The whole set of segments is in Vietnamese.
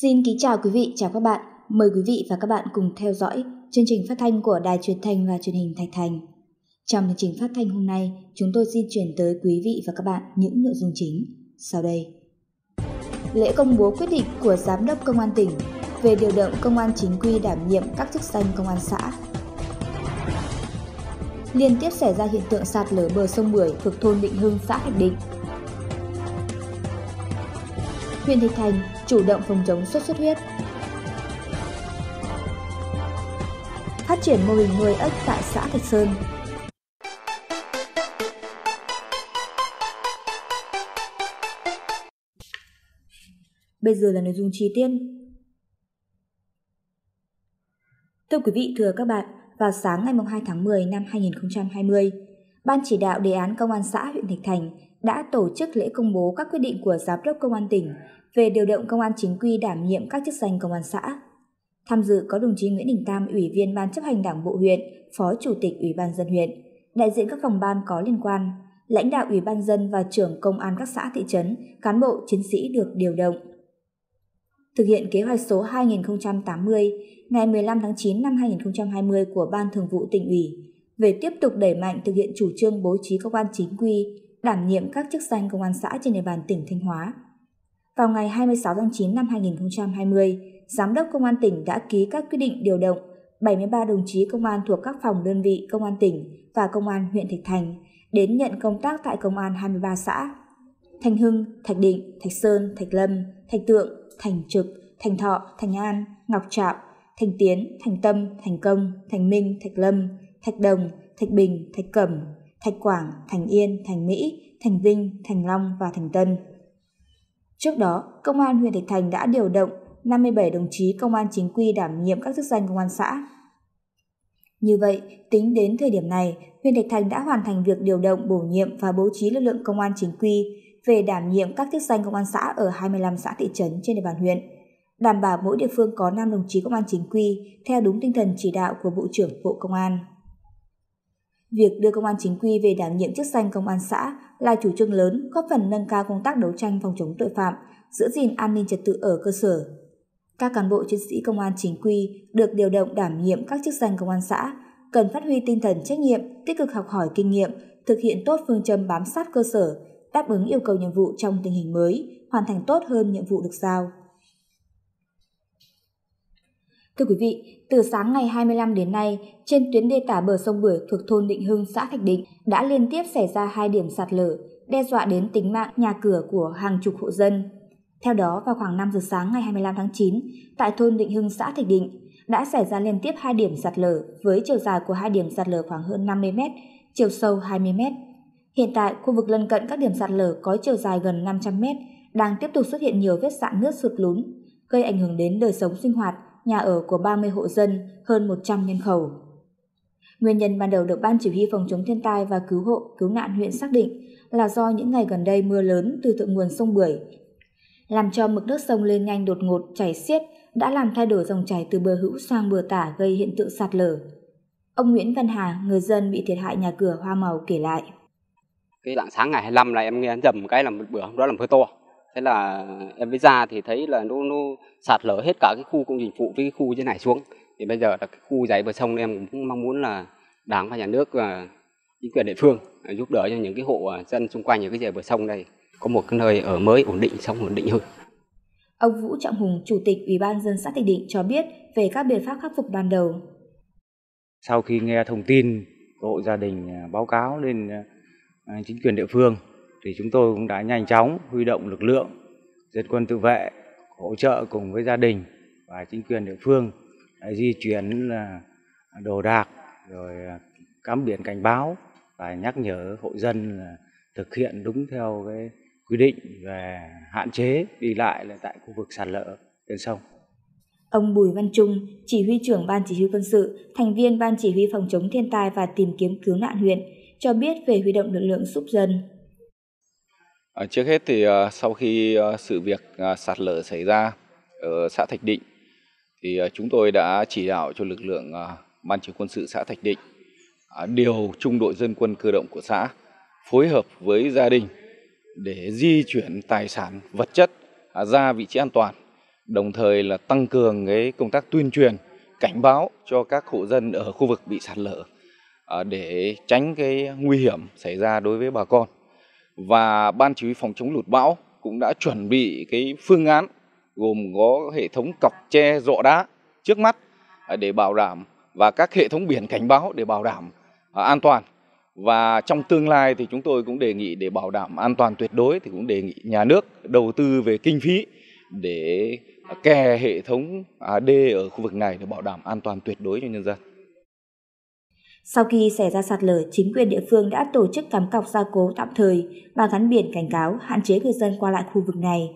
Xin kính chào quý vị, chào các bạn. Mời quý vị và các bạn cùng theo dõi chương trình phát thanh của Đài Truyền thanh và Truyền hình Thạch Thành. Trong chương trình phát thanh hôm nay, chúng tôi xin chuyển tới quý vị và các bạn những nội dung chính sau đây. Lễ công bố quyết định của Giám đốc Công an tỉnh về điều động công an chính quy đảm nhiệm các chức danh công an xã. Liên tiếp xảy ra hiện tượng sạt lở bờ sông Bưởi thuộc thôn Định Hưng, xã Thạch Định. Huyện Thạch Thành chủ động phòng chống sốt xuất huyết. Phát triển mô hình nuôi ếch tại xã Thạch Sơn. Bây giờ là nội dung chi tiết. Thưa quý vị, thưa các bạn, vào sáng ngày 2 tháng 10 năm 2020, Ban chỉ đạo đề án Công an xã huyện Thạch Thành đã tổ chức lễ công bố các quyết định của Giám đốc Công an tỉnh về điều động công an chính quy đảm nhiệm các chức danh công an xã. Tham dự có đồng chí Nguyễn Đình Tam, Ủy viên Ban chấp hành Đảng bộ huyện, Phó Chủ tịch Ủy ban dân huyện, đại diện các phòng ban có liên quan, lãnh đạo Ủy ban dân và trưởng công an các xã thị trấn, cán bộ chiến sĩ được điều động. Thực hiện kế hoạch số 2080 ngày 15 tháng 9 năm 2020 của Ban Thường vụ tỉnh ủy về tiếp tục đẩy mạnh thực hiện chủ trương bố trí công an chính quy đảm nhiệm các chức danh công an xã trên địa bàn tỉnh Thanh Hóa. Vào ngày 26 tháng 9 năm 2020, Giám đốc Công an tỉnh đã ký các quyết định điều động 73 đồng chí công an thuộc các phòng đơn vị công an tỉnh và công an huyện Thạch Thành đến nhận công tác tại công an 23 xã. Thanh Hưng, Thạch Định, Thạch Sơn, Thạch Lâm, Thạch Tượng, Thành Trực, Thành Thọ, Thành An, Ngọc Trạo, Thành Tiến, Thành Tâm, Thành Công, Thành Minh, Thạch Lâm, Thạch Đồng, Thạch Bình, Thạch Cẩm, Thạch Quảng, Thành Yên, Thành Mỹ, Thành Vinh, Thành Long và Thành Tân. Trước đó, Công an huyện Thạch Thành đã điều động 57 đồng chí công an chính quy đảm nhiệm các chức danh công an xã. Như vậy, tính đến thời điểm này, huyện Thạch Thành đã hoàn thành việc điều động bổ nhiệm và bố trí lực lượng công an chính quy về đảm nhiệm các chức danh công an xã ở 25 xã thị trấn trên địa bàn huyện, đảm bảo mỗi địa phương có 5 đồng chí công an chính quy theo đúng tinh thần chỉ đạo của Bộ trưởng Bộ Công an. Việc đưa công an chính quy về đảm nhiệm chức danh công an xã là chủ trương lớn góp phần nâng cao công tác đấu tranh phòng chống tội phạm, giữ gìn an ninh trật tự ở cơ sở. Các cán bộ chiến sĩ công an chính quy được điều động đảm nhiệm các chức danh công an xã cần phát huy tinh thần trách nhiệm, tích cực học hỏi kinh nghiệm, thực hiện tốt phương châm bám sát cơ sở, đáp ứng yêu cầu nhiệm vụ trong tình hình mới, hoàn thành tốt hơn nhiệm vụ được giao. Thưa quý vị, từ sáng ngày 25 đến nay, trên tuyến đê tả bờ sông Bưởi thuộc thôn Định Hưng, xã Thạch Định đã liên tiếp xảy ra hai điểm sạt lở, đe dọa đến tính mạng nhà cửa của hàng chục hộ dân. Theo đó, vào khoảng 5 giờ sáng ngày 25 tháng 9, tại thôn Định Hưng, xã Thạch Định, đã xảy ra liên tiếp hai điểm sạt lở với chiều dài của hai điểm sạt lở khoảng hơn 50 m, chiều sâu 20 m. Hiện tại, khu vực lân cận các điểm sạt lở có chiều dài gần 500 m đang tiếp tục xuất hiện nhiều vết sạn nước sụt lún, gây ảnh hưởng đến đời sống sinh hoạt, nhà ở của 30 hộ dân, hơn 100 nhân khẩu. Nguyên nhân ban đầu được Ban Chỉ huy Phòng chống thiên tai và cứu hộ, cứu nạn huyện xác định là do những ngày gần đây mưa lớn từ thượng nguồn sông Bưởi, làm cho mực nước sông lên nhanh đột ngột chảy xiết đã làm thay đổi dòng chảy từ bờ hữu sang bờ tả gây hiện tượng sạt lở. Ông Nguyễn Văn Hà, người dân bị thiệt hại nhà cửa hoa màu kể lại. Cái dạng sáng ngày 25 là em nghe dầm cái là một bữa hôm đó là mưa to. Thế là em mới ra thì thấy là nó, nó sạt lở hết cả cái khu công trình phụ với cái khu dưới này xuống. Thì bây giờ là cái khu dãy bờ sông em cũng mong muốn là đảng và nhà nước và chính quyền địa phương giúp đỡ cho những cái hộ dân xung quanh những cái dãy bờ sông này có một cái nơi ở mới ổn định sống ổn định hơn. Ông Vũ Trọng Hùng, Chủ tịch Ủy ban dân xã Tịnh Định cho biết về các biện pháp khắc phục ban đầu. Sau khi nghe thông tin của hộ gia đình báo cáo lên chính quyền địa phương thì chúng tôi cũng đã nhanh chóng huy động lực lượng dân quân tự vệ hỗ trợ cùng với gia đình và chính quyền địa phương di chuyển là đồ đạc rồi à, cắm biển cảnh báo và nhắc nhở hộ dân là thực hiện đúng theo cái quy định về hạn chế đi lại là tại khu vực sạt lở trên sông. Ông Bùi Văn Trung, chỉ huy trưởng Ban Chỉ huy quân sự, thành viên Ban Chỉ huy phòng chống thiên tai và tìm kiếm cứu nạn huyện, cho biết về huy động lực lượng giúp dân. Ờ, trước hết thì ờ, sau khi ờ, sự việc sạt lở xảy ra ở xã Thạch Định thì chúng tôi đã chỉ đạo cho lực lượng ban chỉ quân sự xã Thạch Định điều trung đội dân quân cơ động của xã phối hợp với gia đình để di chuyển tài sản, vật chất à, ra vị trí an toàn, đồng thời là tăng cường cái công tác tuyên truyền, cảnh báo cho các hộ dân ở khu vực bị sạt lở để tránh cái nguy hiểm xảy ra đối với bà con và ban chỉ huy phòng chống lụt bão cũng đã chuẩn bị cái phương án gồm có hệ thống cọc tre, dọ đá trước mắt à, để bảo đảm và các hệ thống biển cảnh báo để bảo đảm à, an toàn và trong tương lai thì chúng tôi cũng đề nghị để bảo đảm an toàn tuyệt đối thì cũng đề nghị nhà nước đầu tư về kinh phí để kè hệ thống à, đê ở khu vực này để bảo đảm an toàn tuyệt đối cho nhân dân. Sau khi xảy ra sạt lở, chính quyền địa phương đã tổ chức cắm cọc gia cố tạm thời và gắn biển cảnh cáo hạn chế người dân qua lại khu vực này.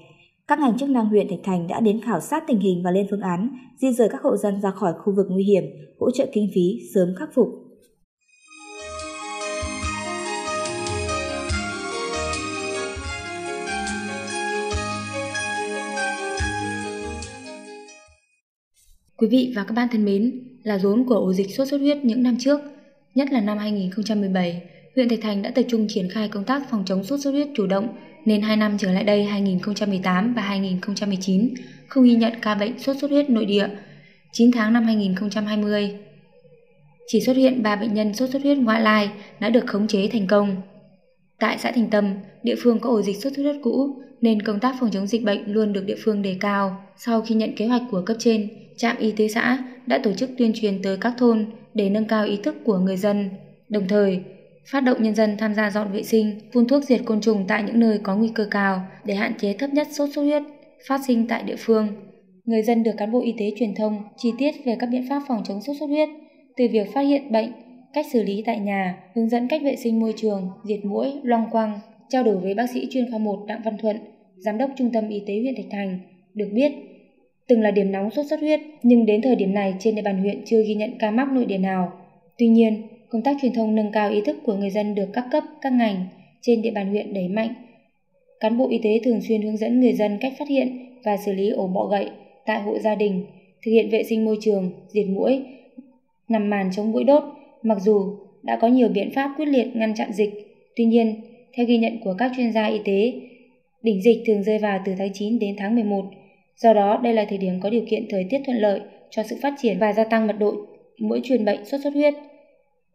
Các ngành chức năng huyện Thạch Thành đã đến khảo sát tình hình và lên phương án di rời các hộ dân ra khỏi khu vực nguy hiểm, hỗ trợ kinh phí sớm khắc phục. Quý vị và các bạn thân mến, là rốn của ổ dịch sốt xuất huyết những năm trước, nhất là năm 2017, huyện Thạch Thành đã tập trung triển khai công tác phòng chống sốt xuất huyết chủ động, nên 2 năm trở lại đây 2018 và 2019 không ghi nhận ca bệnh sốt xuất huyết nội địa. 9 tháng năm 2020, chỉ xuất hiện 3 bệnh nhân sốt xuất huyết ngoại lai đã được khống chế thành công. Tại xã Thành Tâm, địa phương có ổ dịch sốt xuất huyết cũ nên công tác phòng chống dịch bệnh luôn được địa phương đề cao. Sau khi nhận kế hoạch của cấp trên, trạm y tế xã đã tổ chức tuyên truyền tới các thôn để nâng cao ý thức của người dân, đồng thời phát động nhân dân tham gia dọn vệ sinh, phun thuốc diệt côn trùng tại những nơi có nguy cơ cao để hạn chế thấp nhất sốt xuất huyết phát sinh tại địa phương. Người dân được cán bộ y tế truyền thông chi tiết về các biện pháp phòng chống sốt xuất huyết, từ việc phát hiện bệnh, cách xử lý tại nhà, hướng dẫn cách vệ sinh môi trường, diệt mũi, loang quăng, trao đổi với bác sĩ chuyên khoa 1 Đặng Văn Thuận, giám đốc trung tâm y tế huyện Thạch Thành, được biết từng là điểm nóng sốt xuất huyết, nhưng đến thời điểm này trên địa bàn huyện chưa ghi nhận ca mắc nội địa nào. Tuy nhiên, công tác truyền thông nâng cao ý thức của người dân được các cấp, các ngành trên địa bàn huyện đẩy mạnh. Cán bộ y tế thường xuyên hướng dẫn người dân cách phát hiện và xử lý ổ bọ gậy tại hộ gia đình, thực hiện vệ sinh môi trường, diệt mũi, nằm màn chống mũi đốt. Mặc dù đã có nhiều biện pháp quyết liệt ngăn chặn dịch, tuy nhiên, theo ghi nhận của các chuyên gia y tế, đỉnh dịch thường rơi vào từ tháng 9 đến tháng 11 Do đó, đây là thời điểm có điều kiện thời tiết thuận lợi cho sự phát triển và gia tăng mật độ mỗi truyền bệnh sốt xuất huyết.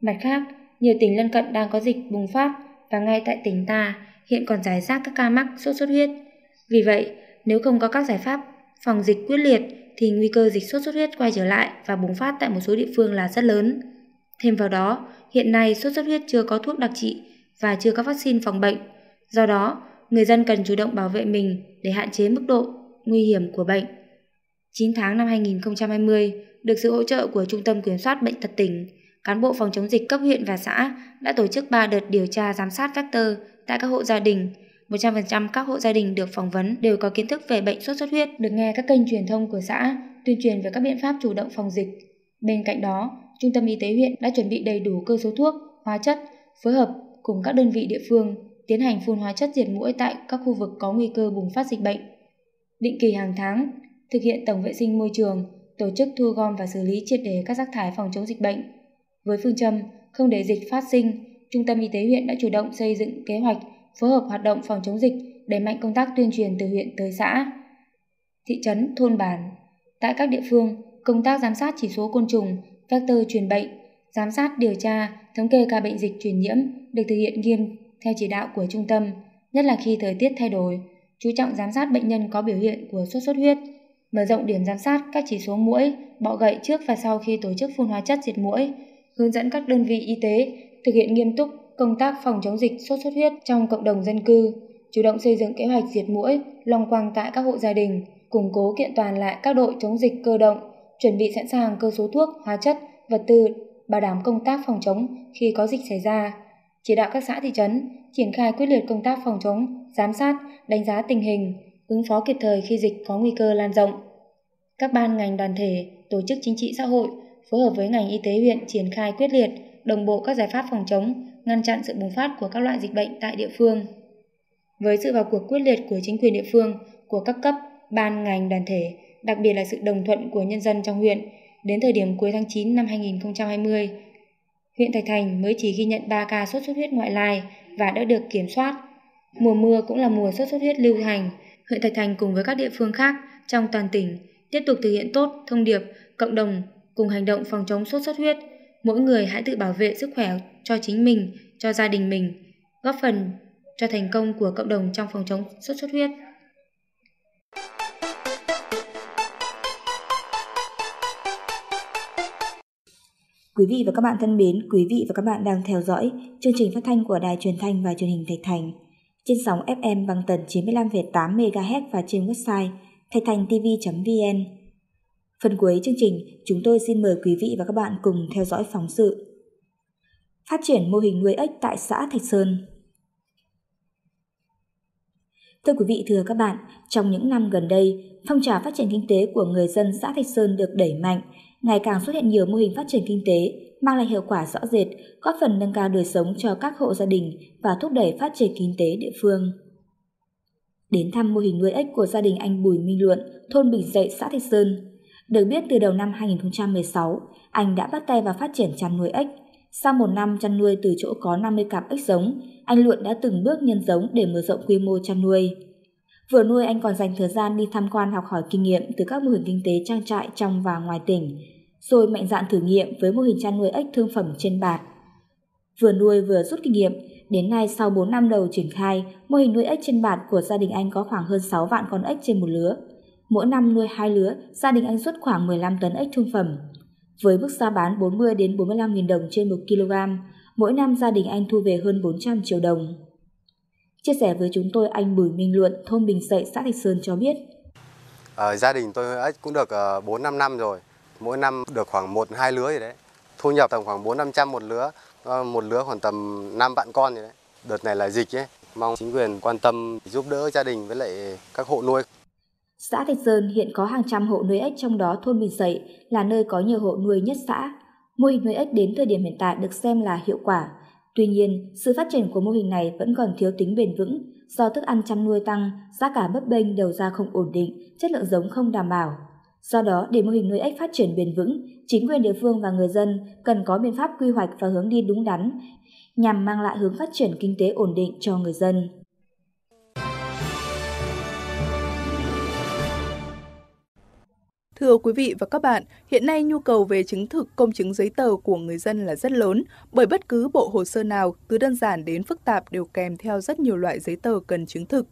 Mặt khác, nhiều tỉnh lân cận đang có dịch bùng phát và ngay tại tỉnh ta hiện còn giải rác các ca mắc sốt xuất huyết. Vì vậy, nếu không có các giải pháp phòng dịch quyết liệt thì nguy cơ dịch sốt xuất huyết quay trở lại và bùng phát tại một số địa phương là rất lớn. Thêm vào đó, hiện nay sốt xuất huyết chưa có thuốc đặc trị và chưa có vaccine phòng bệnh. Do đó, người dân cần chủ động bảo vệ mình để hạn chế mức độ nguy hiểm của bệnh. 9 tháng năm 2020, được sự hỗ trợ của Trung tâm Kiểm soát Bệnh tật tỉnh, cán bộ phòng chống dịch cấp huyện và xã đã tổ chức 3 đợt điều tra giám sát vector tại các hộ gia đình. 100% các hộ gia đình được phỏng vấn đều có kiến thức về bệnh sốt xuất huyết, được nghe các kênh truyền thông của xã tuyên truyền về các biện pháp chủ động phòng dịch. Bên cạnh đó, Trung tâm Y tế huyện đã chuẩn bị đầy đủ cơ số thuốc, hóa chất, phối hợp cùng các đơn vị địa phương tiến hành phun hóa chất diệt mũi tại các khu vực có nguy cơ bùng phát dịch bệnh định kỳ hàng tháng, thực hiện tổng vệ sinh môi trường, tổ chức thu gom và xử lý triệt để các rác thải phòng chống dịch bệnh. Với phương châm không để dịch phát sinh, Trung tâm Y tế huyện đã chủ động xây dựng kế hoạch phối hợp hoạt động phòng chống dịch, đẩy mạnh công tác tuyên truyền từ huyện tới xã, thị trấn, thôn bản. Tại các địa phương, công tác giám sát chỉ số côn trùng, vector truyền bệnh, giám sát điều tra, thống kê ca bệnh dịch truyền nhiễm được thực hiện nghiêm theo chỉ đạo của trung tâm, nhất là khi thời tiết thay đổi, chú trọng giám sát bệnh nhân có biểu hiện của sốt xuất huyết, mở rộng điểm giám sát các chỉ số mũi, bọ gậy trước và sau khi tổ chức phun hóa chất diệt mũi, hướng dẫn các đơn vị y tế thực hiện nghiêm túc công tác phòng chống dịch sốt xuất huyết trong cộng đồng dân cư, chủ động xây dựng kế hoạch diệt mũi, long quang tại các hộ gia đình, củng cố kiện toàn lại các đội chống dịch cơ động, chuẩn bị sẵn sàng cơ số thuốc, hóa chất, vật tư, bảo đảm công tác phòng chống khi có dịch xảy ra, chỉ đạo các xã thị trấn triển khai quyết liệt công tác phòng chống, giám sát, đánh giá tình hình, ứng phó kịp thời khi dịch có nguy cơ lan rộng. Các ban ngành đoàn thể, tổ chức chính trị xã hội phối hợp với ngành y tế huyện triển khai quyết liệt, đồng bộ các giải pháp phòng chống, ngăn chặn sự bùng phát của các loại dịch bệnh tại địa phương. Với sự vào cuộc quyết liệt của chính quyền địa phương, của các cấp, ban ngành đoàn thể, đặc biệt là sự đồng thuận của nhân dân trong huyện, đến thời điểm cuối tháng 9 năm 2020, huyện Thạch Thành mới chỉ ghi nhận 3 ca sốt xuất huyết ngoại lai và đã được kiểm soát. Mùa mưa cũng là mùa sốt xuất huyết lưu hành. Huyện Thạch Thành cùng với các địa phương khác trong toàn tỉnh, tiếp tục thực hiện tốt thông điệp cộng đồng cùng hành động phòng chống sốt xuất huyết. Mỗi người hãy tự bảo vệ sức khỏe cho chính mình, cho gia đình mình, góp phần cho thành công của cộng đồng trong phòng chống sốt xuất huyết. Quý vị và các bạn thân mến, quý vị và các bạn đang theo dõi chương trình phát thanh của Đài Truyền thanh và Truyền hình Thạch Thành trên sóng FM bằng tần 95,8 MHz và trên website thạch thành tv.vn. Phần cuối chương trình, chúng tôi xin mời quý vị và các bạn cùng theo dõi phóng sự Phát triển mô hình nuôi ếch tại xã Thạch Sơn. Thưa quý vị, thưa các bạn, trong những năm gần đây, phong trào phát triển kinh tế của người dân xã Thạch Sơn được đẩy mạnh, ngày càng xuất hiện nhiều mô hình phát triển kinh tế, mang lại hiệu quả rõ rệt, góp phần nâng cao đời sống cho các hộ gia đình và thúc đẩy phát triển kinh tế địa phương. Đến thăm mô hình nuôi ếch của gia đình anh Bùi Minh Luận, thôn Bình Dậy, xã Thạch Sơn. Được biết từ đầu năm 2016, anh đã bắt tay vào phát triển chăn nuôi ếch. Sau một năm chăn nuôi từ chỗ có 50 cặp ếch giống, anh Luận đã từng bước nhân giống để mở rộng quy mô chăn nuôi. Vừa nuôi anh còn dành thời gian đi tham quan học hỏi kinh nghiệm từ các mô hình kinh tế trang trại trong và ngoài tỉnh, rồi mạnh dạn thử nghiệm với mô hình chăn nuôi ếch thương phẩm trên bạt. Vừa nuôi vừa rút kinh nghiệm, đến nay sau 4 năm đầu triển khai, mô hình nuôi ếch trên bạt của gia đình anh có khoảng hơn 6 vạn con ếch trên một lứa. Mỗi năm nuôi hai lứa, gia đình anh xuất khoảng 15 tấn ếch thương phẩm. Với mức giá bán 40 đến 45 000 đồng trên 1 kg, mỗi năm gia đình anh thu về hơn 400 triệu đồng. Chia sẻ với chúng tôi anh Bùi Minh Luận, thôn Bình Sậy, xã Thạch Sơn cho biết. Ở gia đình tôi ếch cũng được ờ, 4-5 năm rồi, mỗi năm được khoảng 1-2 lứa gì đấy. Thu nhập tầm khoảng 4-500 một lứa, ờ, một lứa khoảng tầm 5 vạn con gì đấy. Đợt này là dịch ấy, mong chính quyền quan tâm giúp đỡ gia đình với lại các hộ nuôi. Xã Thạch Sơn hiện có hàng trăm hộ nuôi ếch trong đó thôn Bình Sậy là nơi có nhiều hộ nuôi nhất xã. Mô hình nuôi ếch đến thời điểm hiện tại được xem là hiệu quả. Tuy nhiên, sự phát triển của mô hình này vẫn còn thiếu tính bền vững do thức ăn chăn nuôi tăng, giá cả bấp bênh đầu ra không ổn định, chất lượng giống không đảm bảo. Do đó, để mô hình nuôi ếch phát triển bền vững, chính quyền địa phương và người dân cần có biện pháp quy hoạch và hướng đi đúng đắn nhằm mang lại hướng phát triển kinh tế ổn định cho người dân. Thưa quý vị và các bạn, hiện nay nhu cầu về chứng thực công chứng giấy tờ của người dân là rất lớn, bởi bất cứ bộ hồ sơ nào, từ đơn giản đến phức tạp đều kèm theo rất nhiều loại giấy tờ cần chứng thực.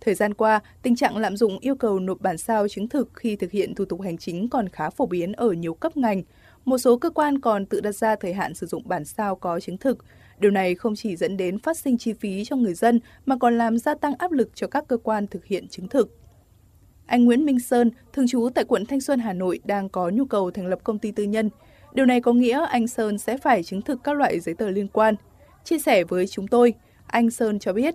Thời gian qua, tình trạng lạm dụng yêu cầu nộp bản sao chứng thực khi thực hiện thủ tục hành chính còn khá phổ biến ở nhiều cấp ngành. Một số cơ quan còn tự đặt ra thời hạn sử dụng bản sao có chứng thực. Điều này không chỉ dẫn đến phát sinh chi phí cho người dân mà còn làm gia tăng áp lực cho các cơ quan thực hiện chứng thực. Anh Nguyễn Minh Sơn, thường trú tại quận Thanh Xuân, Hà Nội đang có nhu cầu thành lập công ty tư nhân. Điều này có nghĩa anh Sơn sẽ phải chứng thực các loại giấy tờ liên quan. Chia sẻ với chúng tôi, anh Sơn cho biết.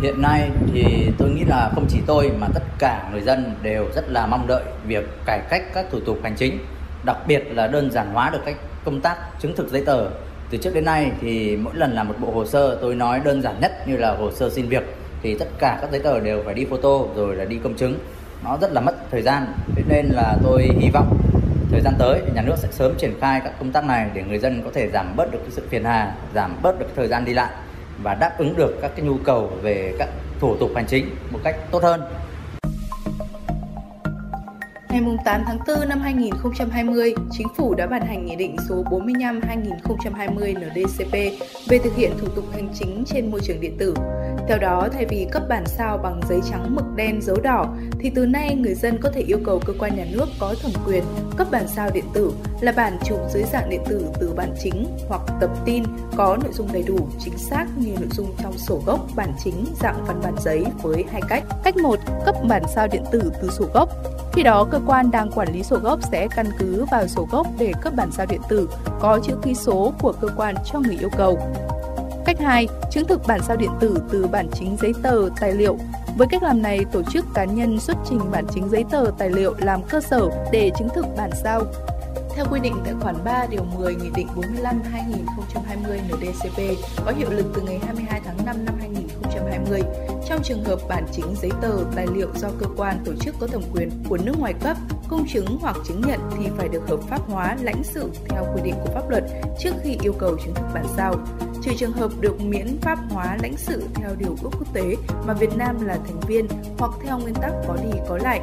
Hiện nay thì tôi nghĩ là không chỉ tôi mà tất cả người dân đều rất là mong đợi việc cải cách các thủ tục hành chính, đặc biệt là đơn giản hóa được cách công tác chứng thực giấy tờ. Từ trước đến nay thì mỗi lần làm một bộ hồ sơ tôi nói đơn giản nhất như là hồ sơ xin việc thì tất cả các giấy tờ đều phải đi photo rồi là đi công chứng nó rất là mất thời gian thế nên là tôi hy vọng thời gian tới nhà nước sẽ sớm triển khai các công tác này để người dân có thể giảm bớt được cái sự phiền hà giảm bớt được thời gian đi lại và đáp ứng được các cái nhu cầu về các thủ tục hành chính một cách tốt hơn Ngày 8 tháng 4 năm 2020, Chính phủ đã ban hành Nghị định số 45-2020 NDCP về thực hiện thủ tục hành chính trên môi trường điện tử. Theo đó, thay vì cấp bản sao bằng giấy trắng mực đen dấu đỏ, thì từ nay người dân có thể yêu cầu cơ quan nhà nước có thẩm quyền cấp bản sao điện tử là bản chụp dưới dạng điện tử từ bản chính hoặc tập tin có nội dung đầy đủ, chính xác như nội dung trong sổ gốc bản chính dạng văn bản giấy với hai cách. Cách 1, cấp bản sao điện tử từ sổ gốc. Khi đó, cơ quan đang quản lý sổ gốc sẽ căn cứ vào sổ gốc để cấp bản sao điện tử có chữ ký số của cơ quan cho người yêu cầu. Cách 2, chứng thực bản sao điện tử từ bản chính giấy tờ, tài liệu. Với cách làm này, tổ chức cá nhân xuất trình bản chính giấy tờ, tài liệu làm cơ sở để chứng thực bản sao. Theo quy định tại khoản 3 điều 10 Nghị định 45/2020 NDCP có hiệu lực từ ngày 22 tháng 5 năm 2020, trong trường hợp bản chính giấy tờ, tài liệu do cơ quan tổ chức có thẩm quyền của nước ngoài cấp công chứng hoặc chứng nhận thì phải được hợp pháp hóa lãnh sự theo quy định của pháp luật trước khi yêu cầu chứng thực bản sao. Trừ trường hợp được miễn pháp hóa lãnh sự theo điều ước quốc tế mà Việt Nam là thành viên hoặc theo nguyên tắc có đi có lại.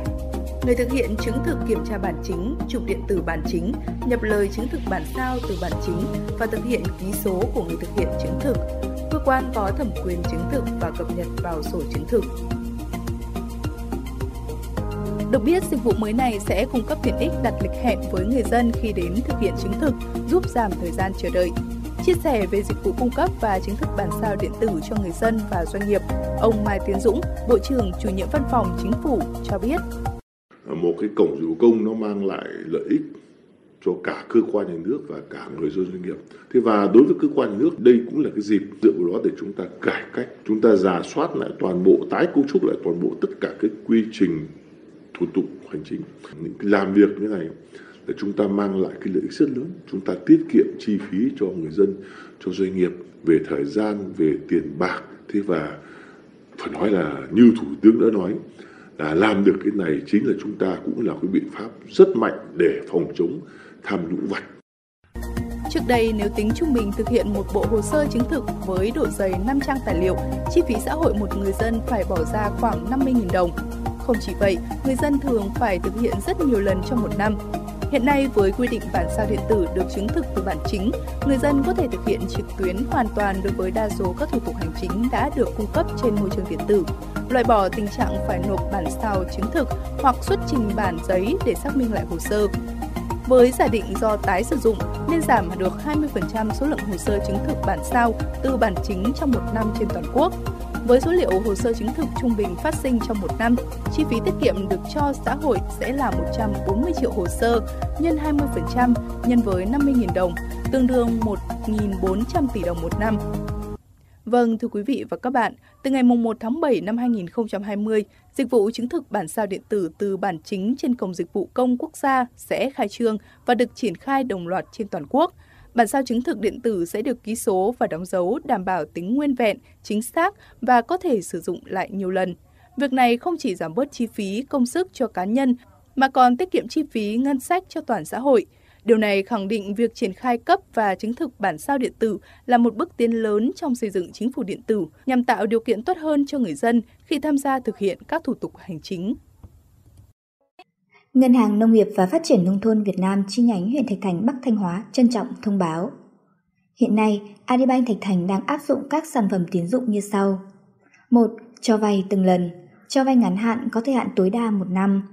Người thực hiện chứng thực kiểm tra bản chính, chụp điện tử bản chính, nhập lời chứng thực bản sao từ bản chính và thực hiện ký số của người thực hiện chứng thực. Cơ quan có thẩm quyền chứng thực và cập nhật vào sổ chứng thực. Được biết, dịch vụ mới này sẽ cung cấp tiện ích đặt lịch hẹn với người dân khi đến thực hiện chứng thực, giúp giảm thời gian chờ đợi. Chia sẻ về dịch vụ cung cấp và chứng thực bản sao điện tử cho người dân và doanh nghiệp, ông Mai Tiến Dũng, Bộ trưởng chủ nhiệm Văn phòng Chính phủ cho biết. Một cái cổng dịch vụ công nó mang lại lợi ích cho cả cơ quan nhà nước và cả người dân doanh nghiệp. Thế và đối với cơ quan nhà nước đây cũng là cái dịp dựa vào đó để chúng ta cải cách, chúng ta giả soát lại toàn bộ, tái cấu trúc lại toàn bộ tất cả cái quy trình thủ tục hành chính. Những cái làm việc như này để chúng ta mang lại cái lợi ích rất lớn, chúng ta tiết kiệm chi phí cho người dân, cho doanh nghiệp về thời gian, về tiền bạc. Thế và phải nói là như thủ tướng đã nói là làm được cái này chính là chúng ta cũng là cái biện pháp rất mạnh để phòng chống tham nhũng vặt. Trước đây, nếu tính trung bình thực hiện một bộ hồ sơ chứng thực với độ dày 5 trang tài liệu, chi phí xã hội một người dân phải bỏ ra khoảng 50.000 đồng. Không chỉ vậy, người dân thường phải thực hiện rất nhiều lần trong một năm. Hiện nay với quy định bản sao điện tử được chứng thực từ bản chính, người dân có thể thực hiện trực tuyến hoàn toàn đối với đa số các thủ tục hành chính đã được cung cấp trên môi trường điện tử, loại bỏ tình trạng phải nộp bản sao chứng thực hoặc xuất trình bản giấy để xác minh lại hồ sơ. Với giả định do tái sử dụng nên giảm được 20% số lượng hồ sơ chứng thực bản sao từ bản chính trong một năm trên toàn quốc. Với số liệu hồ sơ chứng thực trung bình phát sinh trong một năm, chi phí tiết kiệm được cho xã hội sẽ là 140 triệu hồ sơ nhân 20% nhân với 50.000 đồng, tương đương 1.400 tỷ đồng một năm. Vâng, thưa quý vị và các bạn, từ ngày 1 tháng 7 năm 2020, dịch vụ chứng thực bản sao điện tử từ bản chính trên Cổng Dịch vụ Công Quốc gia sẽ khai trương và được triển khai đồng loạt trên toàn quốc. Bản sao chứng thực điện tử sẽ được ký số và đóng dấu đảm bảo tính nguyên vẹn, chính xác và có thể sử dụng lại nhiều lần. Việc này không chỉ giảm bớt chi phí, công sức cho cá nhân, mà còn tiết kiệm chi phí ngân sách cho toàn xã hội – Điều này khẳng định việc triển khai cấp và chứng thực bản sao điện tử là một bước tiến lớn trong xây dựng chính phủ điện tử nhằm tạo điều kiện tốt hơn cho người dân khi tham gia thực hiện các thủ tục hành chính. Ngân hàng Nông nghiệp và Phát triển Nông thôn Việt Nam chi nhánh huyện Thạch Thành Bắc Thanh Hóa trân trọng thông báo. Hiện nay, Adibank Thạch Thành đang áp dụng các sản phẩm tín dụng như sau. 1. Cho vay từng lần. Cho vay ngắn hạn có thời hạn tối đa một năm.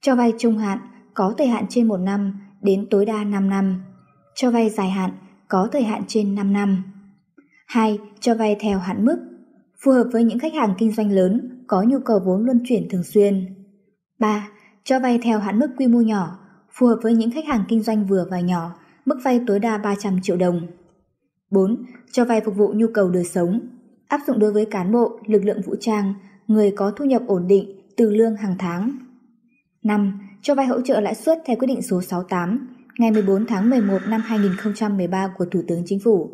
Cho vay trung hạn có thời hạn trên một năm đến tối đa 5 năm. Cho vay dài hạn có thời hạn trên 5 năm. 2. Cho vay theo hạn mức, phù hợp với những khách hàng kinh doanh lớn có nhu cầu vốn luân chuyển thường xuyên. 3. Cho vay theo hạn mức quy mô nhỏ, phù hợp với những khách hàng kinh doanh vừa và nhỏ, mức vay tối đa 300 triệu đồng. 4. Cho vay phục vụ nhu cầu đời sống, áp dụng đối với cán bộ, lực lượng vũ trang, người có thu nhập ổn định từ lương hàng tháng. 5 cho vay hỗ trợ lãi suất theo quyết định số 68 ngày 14 tháng 11 năm 2013 của Thủ tướng Chính phủ.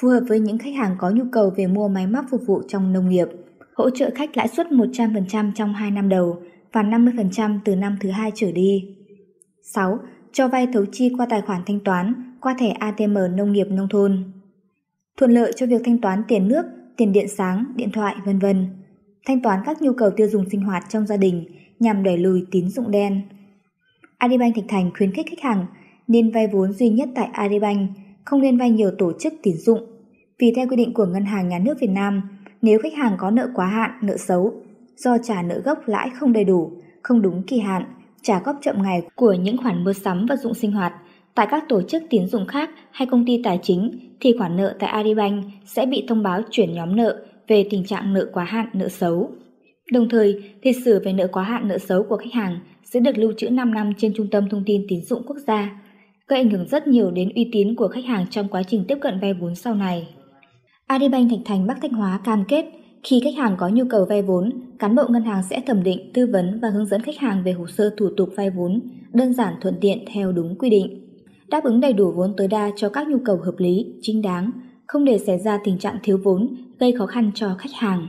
Phù hợp với những khách hàng có nhu cầu về mua máy móc phục vụ trong nông nghiệp, hỗ trợ khách lãi suất 100% trong 2 năm đầu và 50% từ năm thứ hai trở đi. 6. Cho vay thấu chi qua tài khoản thanh toán qua thẻ ATM nông nghiệp nông thôn. Thuận lợi cho việc thanh toán tiền nước, tiền điện sáng, điện thoại, vân vân. Thanh toán các nhu cầu tiêu dùng sinh hoạt trong gia đình nhằm đẩy lùi tín dụng đen. Adibank Thạch Thành khuyến khích khách hàng nên vay vốn duy nhất tại Adibank, không nên vay nhiều tổ chức tín dụng. Vì theo quy định của Ngân hàng Nhà nước Việt Nam, nếu khách hàng có nợ quá hạn, nợ xấu, do trả nợ gốc lãi không đầy đủ, không đúng kỳ hạn, trả góp chậm ngày của những khoản mua sắm vật dụng sinh hoạt tại các tổ chức tín dụng khác hay công ty tài chính thì khoản nợ tại Adibank sẽ bị thông báo chuyển nhóm nợ về tình trạng nợ quá hạn, nợ xấu. Đồng thời, lịch sử về nợ quá hạn nợ xấu của khách hàng sẽ được lưu trữ 5 năm trên Trung tâm Thông tin Tín dụng Quốc gia, gây ảnh hưởng rất nhiều đến uy tín của khách hàng trong quá trình tiếp cận vay vốn sau này. Adibank Thạch Thành Bắc Thanh Hóa cam kết khi khách hàng có nhu cầu vay vốn, cán bộ ngân hàng sẽ thẩm định, tư vấn và hướng dẫn khách hàng về hồ sơ thủ tục vay vốn, đơn giản thuận tiện theo đúng quy định, đáp ứng đầy đủ vốn tối đa cho các nhu cầu hợp lý, chính đáng, không để xảy ra tình trạng thiếu vốn, gây khó khăn cho khách hàng.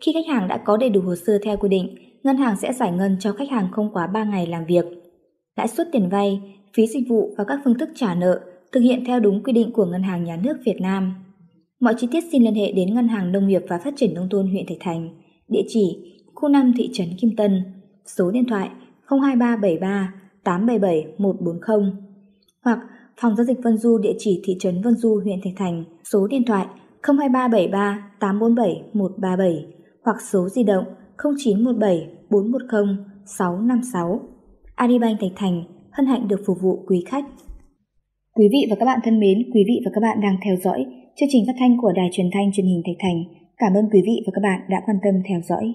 Khi khách hàng đã có đầy đủ hồ sơ theo quy định, ngân hàng sẽ giải ngân cho khách hàng không quá 3 ngày làm việc. lãi suất tiền vay, phí dịch vụ và các phương thức trả nợ thực hiện theo đúng quy định của Ngân hàng Nhà nước Việt Nam. Mọi chi tiết xin liên hệ đến Ngân hàng Nông nghiệp và Phát triển Nông thôn huyện Thạch Thành, địa chỉ khu 5 thị trấn Kim Tân, số điện thoại 02373 877 140 hoặc phòng giao dịch Vân Du địa chỉ thị trấn Vân Du huyện Thạch Thành, số điện thoại 02373 847 137 hoặc số di động 0917 410 656. Adibank Thạch Thành hân hạnh được phục vụ quý khách. Quý vị và các bạn thân mến, quý vị và các bạn đang theo dõi chương trình phát thanh của Đài Truyền thanh Truyền hình Thạch Thành. Cảm ơn quý vị và các bạn đã quan tâm theo dõi.